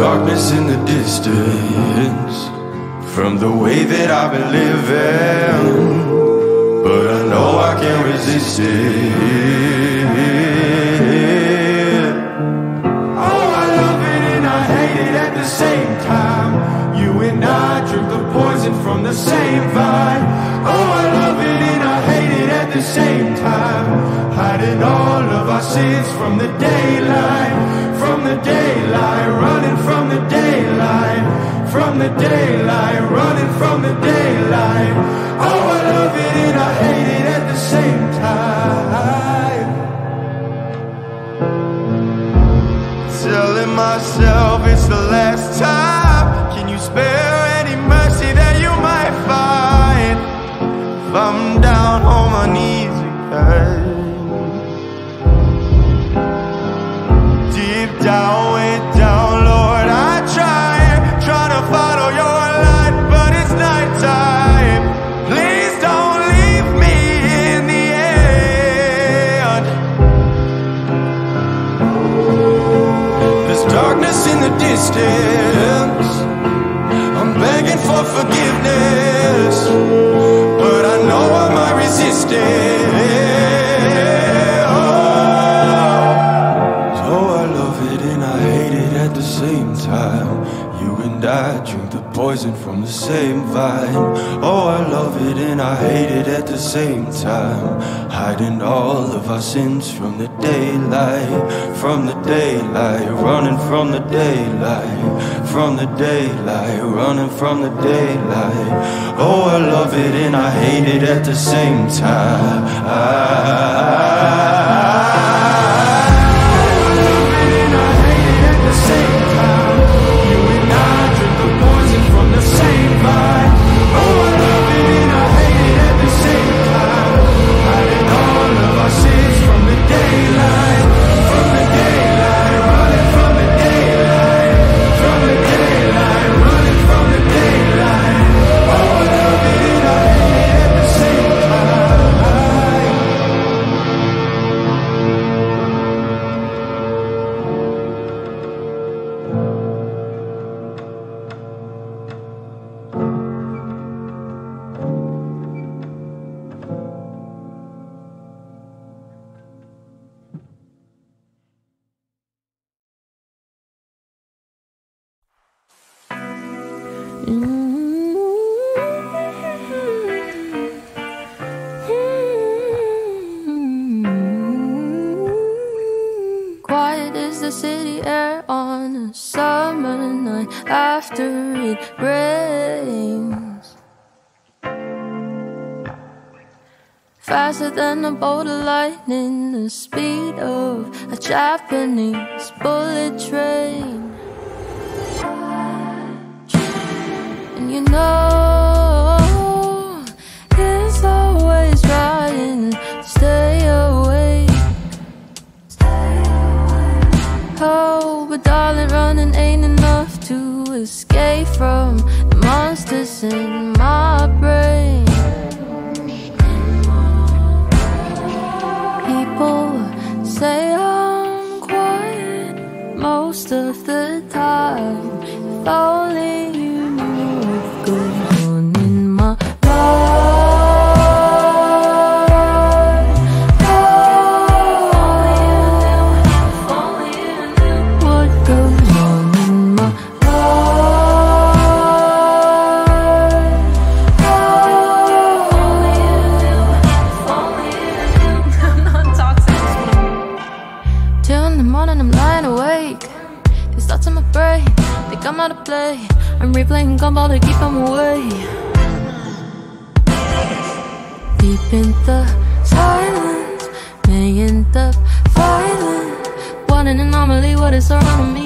darkness in the distance from the way that I've been living, but I know I can't resist it. From the daylight, from the daylight, running from the daylight, from the daylight, running from the daylight. Oh, I love it and I hate it at the same time. Telling myself it's the last time. Can you spare I drink the poison from the same vine. Oh, I love it and I hate it at the same time. Hiding all of our sins from the daylight, from the daylight, running from the daylight, from the daylight, running from the daylight. Oh, I love it and I hate it at the same time. Mm-hmm. Quiet is the city air on a summer night after it rains. Faster than a bolt of lightning, the speed of a Japanese bullet train. It's always stay awake. Oh, but darling, running ain't enough to escape from the monsters in my brain. People say I'm quiet most of the time. If only I'm out of play. I'm replaying Gumball to keep them away. Deep in the silence May end up violent. What an anomaly, what is around me?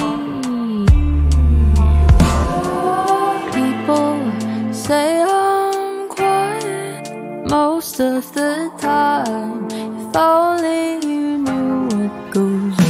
People say I'm quiet Most of the time. If only you knew what goes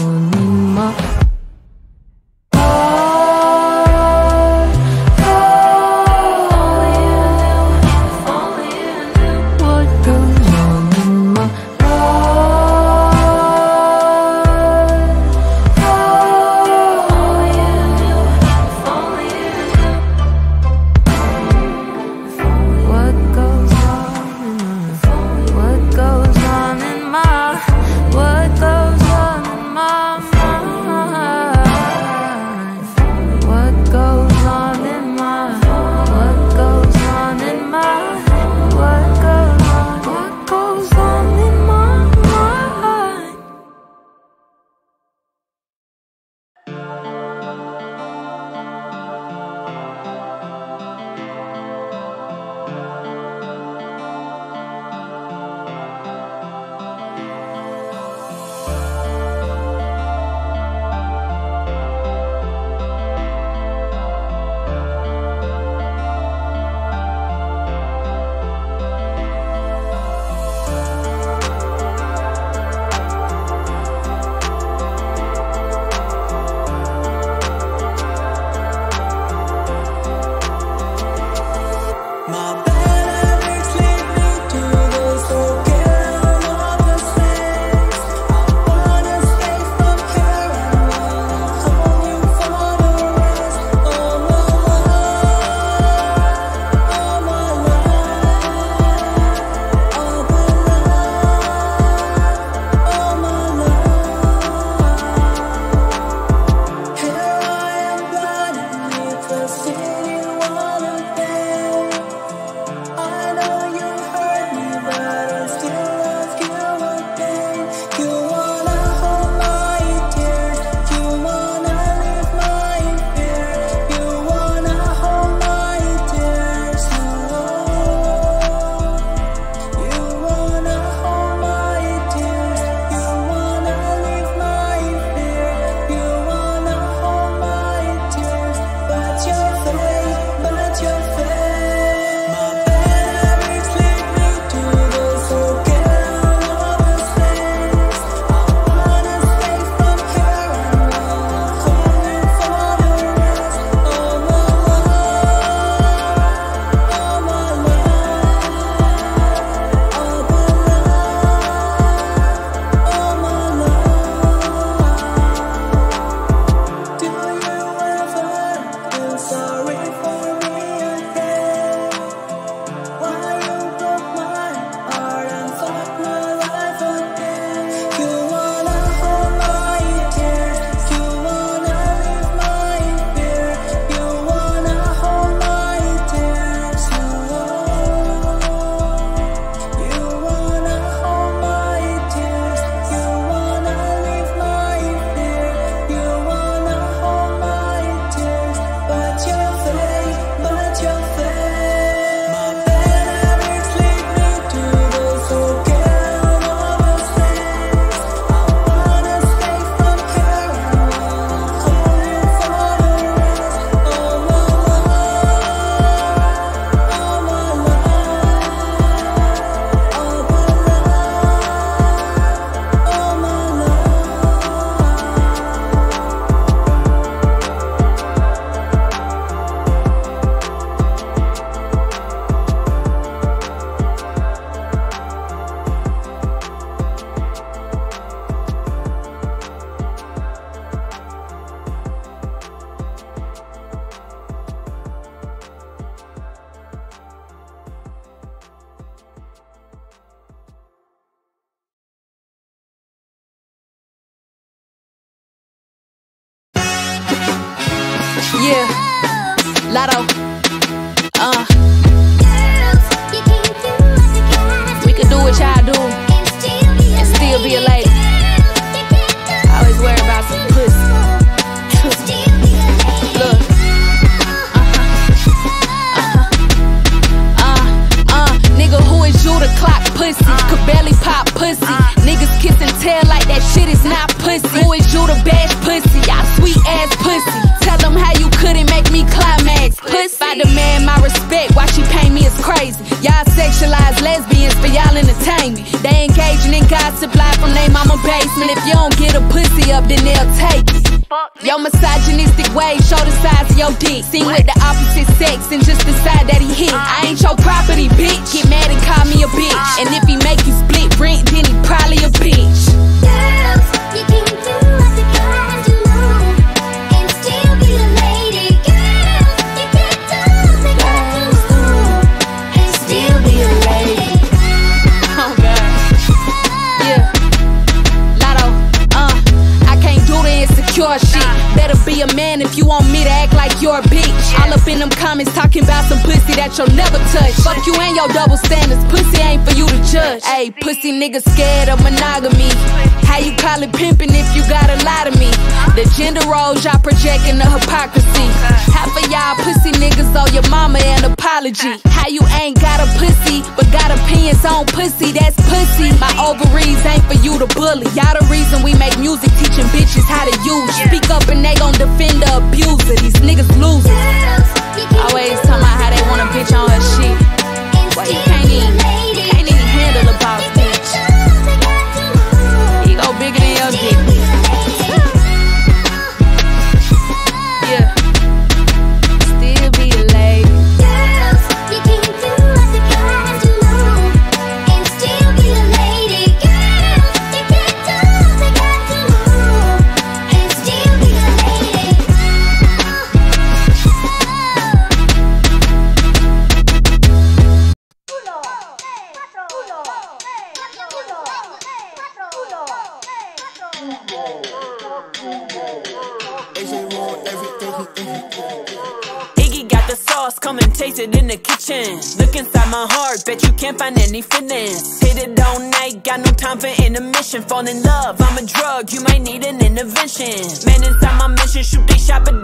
Uh. Uh. we can do what y'all do and still be a lady. I demand my respect. Why she pay me is crazy. Y'all sexualize lesbians, for y'all all entertainment. They engaging in gossip live from their mama basement. If you don't get a pussy up, then they'll take it. Your misogynistic ways show the size of your dick. Seen with the opposite sex and just decide that he hit. I ain't your property, bitch. Get mad and call me a bitch. And if he make you split rent, then he probably a bitch. Girls, that you'll never touch. Fuck you and your double standards. Pussy ain't for you to judge. Hey, pussy niggas scared of monogamy. How you call it pimping if you gotta lie to me? The gender roles y'all projecting the hypocrisy. Half of y'all pussy niggas owe your mama an apology. How you ain't got a pussy, but got opinions on pussy, that's pussy. My ovaries ain't for you to bully. Y'all the reason we make music teaching bitches how to use. Speak up and they gon' defend the abuser. These niggas losers. Always talking about how they want a bitch on her and Boy, you taste it in the kitchen. Look inside my heart, bet you can't find any feelings. Hit it all night, got no time for intermission. Fall in love, I'm a drug, you might need an intervention. Man inside my mission, shoot they shot, but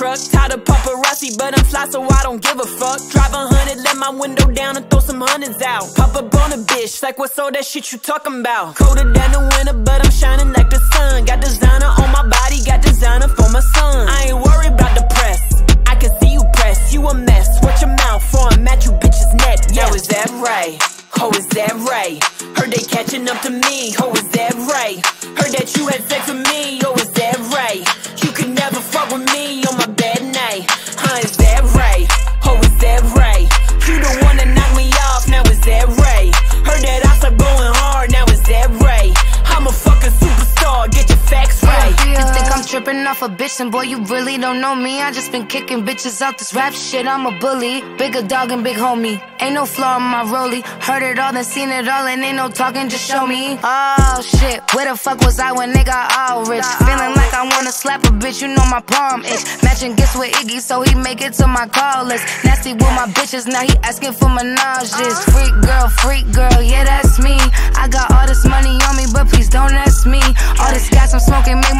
truck. Tired of paparazzi, but I'm fly, so I don't give a fuck. Drive a hundred, let my window down and throw some hundreds out. Pop up on a bitch, like what's all that shit you talking about? Colder than the winter, but I'm shining like the sun. Got designer on my body, got designer for my son. I ain't worried about the press. I can see you press, you a mess. Watch your mouth, for I'm at you bitches' neck. Yo, is that right? Oh, is that right? Heard they catching up to me. Oh, is that right? Heard that you had sex with me. Off a bitch, and boy, you really don't know me. I just been kicking bitches out this rap shit. I'm a bully, bigger dog and big homie. Ain't no flaw in my rollie. Heard it all, then seen it all, and ain't no talking, just show me. Oh shit, where the fuck was I when they got all rich? Feeling like I wanna slap a bitch, you know my palm itch. Matching gifts with Iggy, so he make it to my call list. Nasty with my bitches, now he asking for menages. Freak girl, freak girl, yeah, that's me. I got all this money on me, but please don't ask me. All this gas I'm smoking make my